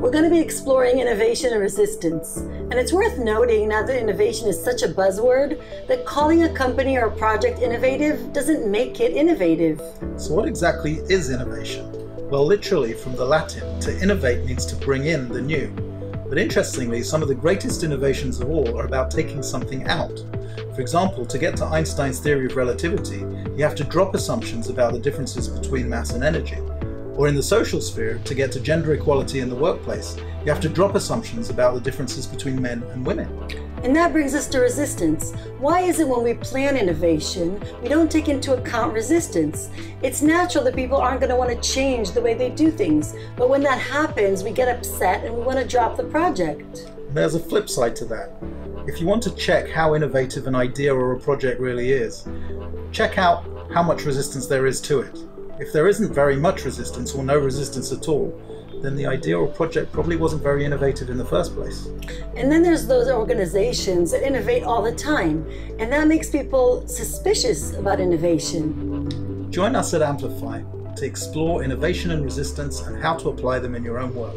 We're going to be exploring innovation and resistance. And it's worth noting now that innovation is such a buzzword that calling a company or a project innovative doesn't make it innovative. So, what exactly is innovation? Well, literally, from the Latin, to innovate means to bring in the new. But interestingly, some of the greatest innovations of all are about taking something out. For example, to get to Einstein's theory of relativity, you have to drop assumptions about the differences between mass and energy. Or in the social sphere, to get to gender equality in the workplace, you have to drop assumptions about the differences between men and women. And that brings us to resistance. Why is it when we plan innovation, we don't take into account resistance? It's natural that people aren't going to want to change the way they do things, but when that happens, we get upset and we want to drop the project. There's a flip side to that. If you want to check how innovative an idea or a project really is, check out how much resistance there is to it. If there isn't very much resistance or no resistance at all, then the idea or project probably wasn't very innovative in the first place. And then there's those organizations that innovate all the time, and that makes people suspicious about innovation. Join us at AmplyPhi to explore innovation and resistance and how to apply them in your own work.